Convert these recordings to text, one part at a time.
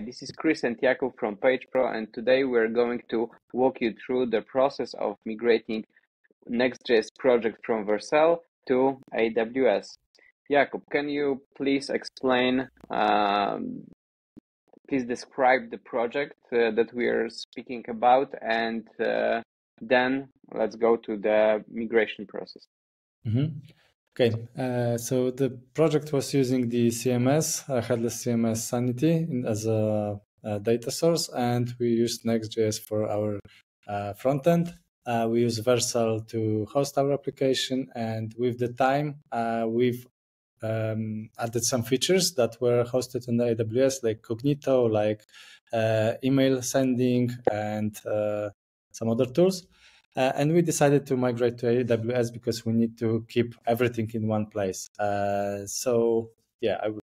Hi, this is Chris and Jakub from PagePro, and today we're going to walk you through the process of migrating Next.js project from Vercel to AWS. Jakub, can you please explain, um, please describe the project uh, that we are speaking about, and uh, then let's go to the migration process. Mm-hmm. Okay, uh, so the project was using the CMS, uh, headless CMS Sanity as a, a, data source, and we used Next.js for our uh, front end. Uh, we use Vercel to host our application, and with the time, uh, we've um, added some features that were hosted on AWS, like Cognito, like uh, email sending, and some other tools. Uh, and we decided to migrate to AWS because we need to keep everything in one place. Uh, so yeah, I will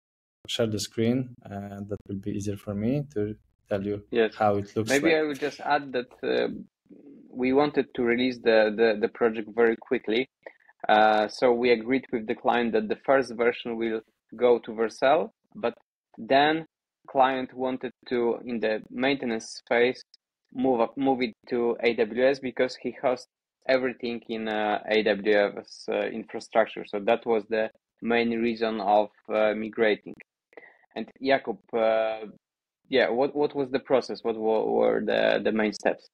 share the screen. Uh, that will be easier for me to tell you yes. how it looks. Maybe like. I would just add that uh, we wanted to release the, the, the project very quickly. Uh, so we agreed with the client that the first version will go to Vercel, but then client wanted to in the maintenance phase move up, move it to AWS because he hosts everything in uh, AWS uh, infrastructure. So that was the main reason of uh, migrating. And Jakub, uh, yeah, what what was the process? What were, were the the main steps?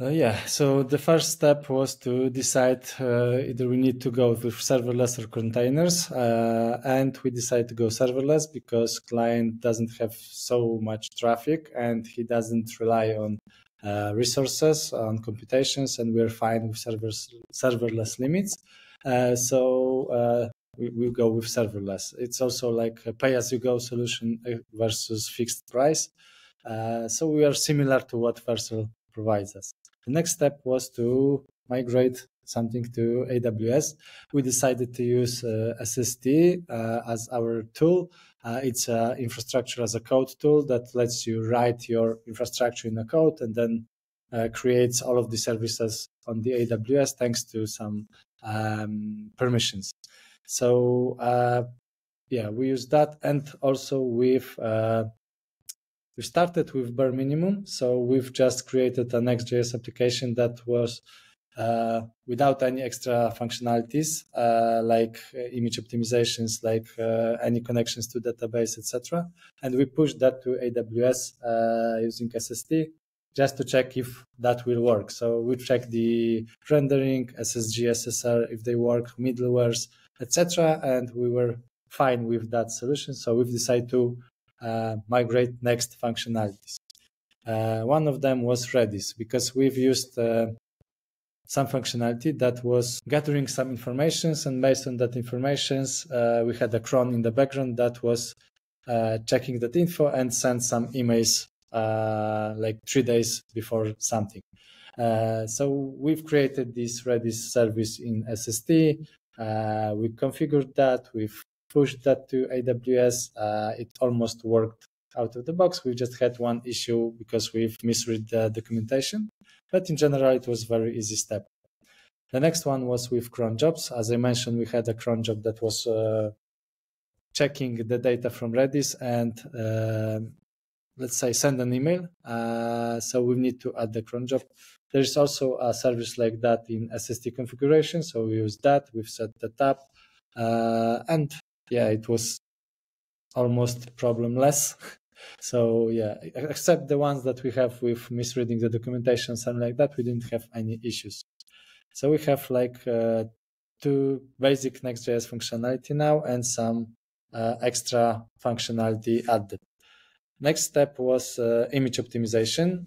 Uh, yeah, so the first step was to decide uh, either we need to go with serverless or containers, uh, and we decided to go serverless because client doesn't have so much traffic and he doesn't rely on uh, resources on computations, and we're fine with servers serverless limits. Uh, so uh, we will go with serverless. It's also like a pay-as-you-go solution versus fixed price. so we are similar to what Vercel provides us. The next step was to migrate something to AWS. We decided to use uh, SST uh, as our tool. Uh, it's an infrastructure as a code tool that lets you write your infrastructure in a code and then uh, creates all of the services on the AWS thanks to some um, permissions. So uh, yeah, we use that, and also uh, we started with bare minimum. So we've just created a Next.js application that was uh, without any extra functionalities uh, like uh, image optimizations, like uh, any connections to database, etc. And we pushed that to AWS uh, using SST just to check if that will work. So we check the rendering, SSG, SSR, if they work, middlewares, etc. And we were fine with that solution. So we've decided to migrate next functionalities. Uh, one of them was Redis because we've used uh, some functionality that was gathering some informations and based on that informations uh, we had a cron in the background that was uh, checking that info and sent some emails uh, like three days before something so we've created this redis service in sst we configured that we've pushed that to AWS, uh, it almost worked out of the box. We just had one issue because we've misread the documentation, but in general, it was very easy step. The next one was with cron jobs. As I mentioned, we had a cron job that was uh, checking the data from Redis and uh, let's say send an email. Uh, so we need to add the cron job. There is also a service like that in SST configuration. So we use that. We've set that up. Uh, and yeah, it was almost problemless. so yeah, except the ones that we have with misreading the documentation, something like that, we didn't have any issues. So we have like uh, two basic Next.js functionality now and some uh, extra functionality added. Next step was uh, image optimization.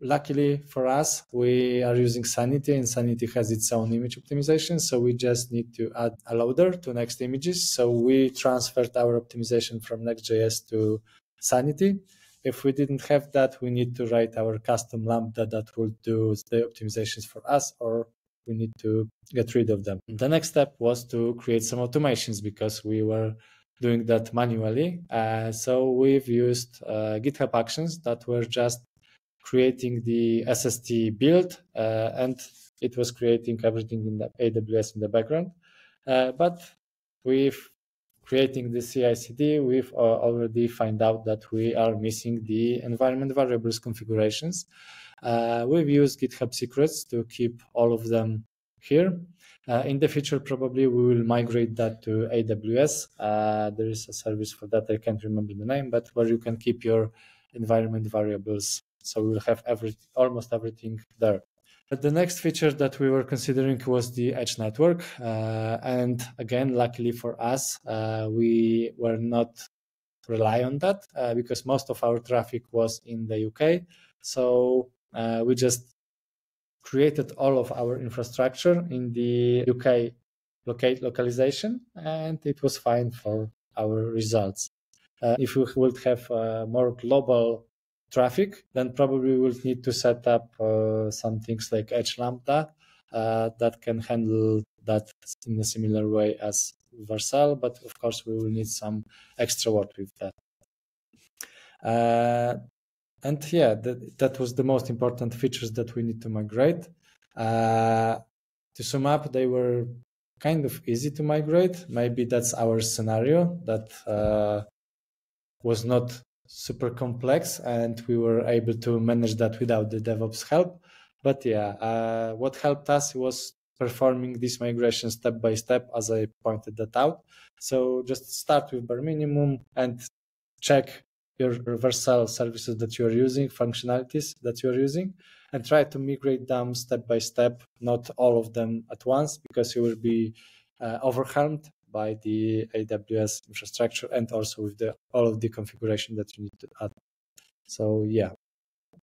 Luckily for us, we are using Sanity, and Sanity has its own image optimization. So we just need to add a loader to next images. So we transferred our optimization from Next.js to Sanity. If we didn't have that, we need to write our custom Lambda that will do the optimizations for us, or we need to get rid of them. The next step was to create some automations because we were doing that manually. Uh, so we've used uh, GitHub Actions that were just creating the SST build, uh, and it was creating everything in the AWS in the background. Uh, but we've creating the CI/CD, we've uh, already find out that we are missing the environment variables configurations. Uh, we've used GitHub secrets to keep all of them here. Uh, in the future, probably we will migrate that to AWS. Uh, there is a service for that. I can't remember the name, but where you can keep your environment variables. So we will have every almost everything there. The next feature that we were considering was the edge network. Uh, and again, luckily for us, uh, we were not rely on that uh, because most of our traffic was in the UK. So uh, we just created all of our infrastructure in the UK locate localization, and it was fine for our results. Uh, if we would have a more global traffic, then probably we will need to set up uh, some things like Edge Lambda uh, that can handle that in a similar way as Vercel, but of course we will need some extra work with that. Uh, and yeah, that, that was the most important features that we need to migrate. Uh, to sum up, they were kind of easy to migrate. Maybe that's our scenario that uh, was not super complex and we were able to manage that without the DevOps help. But yeah, uh, what helped us was performing this migration step by step, as I pointed that out. So just start with bare minimum and check your Vercel services that you're using, functionalities that you're using, and try to migrate them step by step, not all of them at once, because you will be uh, overwhelmed by the AWS infrastructure and also with the all of the configuration that you need to add. So yeah,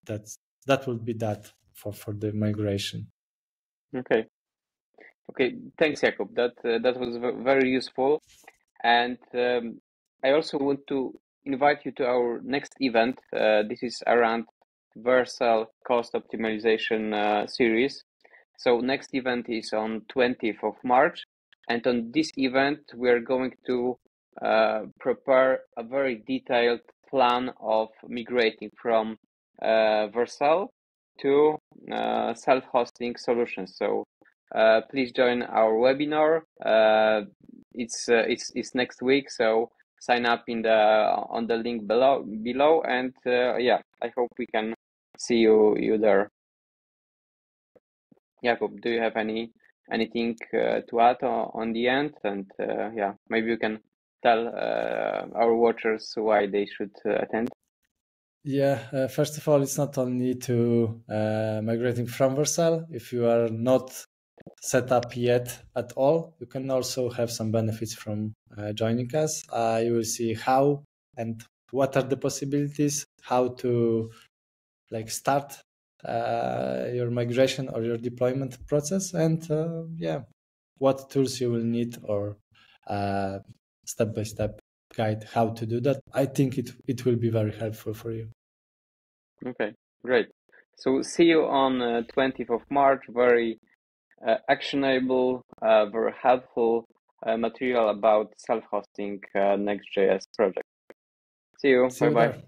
that's that will be that for for the migration. Okay. Okay, thanks, Jakub. That uh, that was very useful, and um, I also want to invite you to our next event. Uh, this is around Vercel cost optimization uh, series. So next event is on 20th of March. And on this event, we are going to uh, prepare a very detailed plan of migrating from uh, Vercel to uh, self-hosting solutions. So uh, please join our webinar. it's, it's, it's next week. So sign up in the on the link below below and uh, yeah i hope we can see you you there Jakub, do you have any anything uh, to add on the end and uh, yeah maybe you can tell uh, our watchers why they should uh, attend yeah uh, first of all it's not only to migrating from vercel if you are not set up yet at all, you can also have some benefits from uh, joining us. Uh, you will see how and what are the possibilities, how to like start uh, your migration or your deployment process, and uh, yeah, what tools you will need or step by step guide how to do that. I think it it will be very helpful for you. Okay, great. So see you on uh, 20th of March. Very uh, actionable, uh, very helpful uh, material about self-hosting Next.js project. See you. See bye you bye.